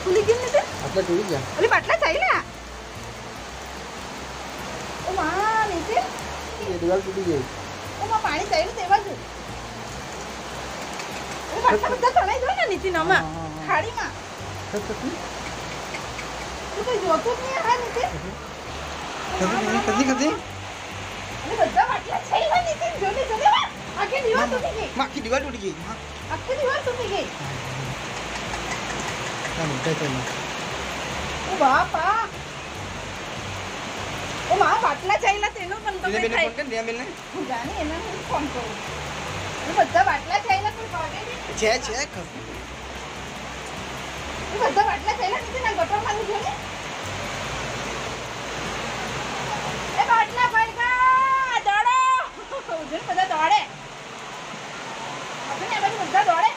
बाटकुली घेऊन येते. आपला तेवढी घ्या अरे बाटला जाईल ना ओ मा येते येडवाल कुठे जाईल ओ मा पाणी जाईल तेव्हा घेऊ अरे बाटला मुद्दा चढायचो ना नितीन मा खाडी मा. तू काही जोतच नाही हा नितीन? कधी कधी अरे बद्दा बाटला छाई हा नितीन. जोने जोने वा. आखे दिवा तुटी गई माखी दिवा तुटी गई आखे दिवा तुटी गई બાટલા ચાલ્યા તેનું પણ તો બેને કઈ બેને થાય ફોન કર દે બેને હું જાણે એના હું ફોન કરું એ બધા બાટલા ચાલ્યા કોઈ ભાગે નહીં છે છે ખસી એ બધા બાટલા ચાલ્યા નીચે ના ગટર માં જો ને એ બાટલા પડકા દોડો ઉજન બધા દોડે હવે ને આ બાજુ બધા દોડે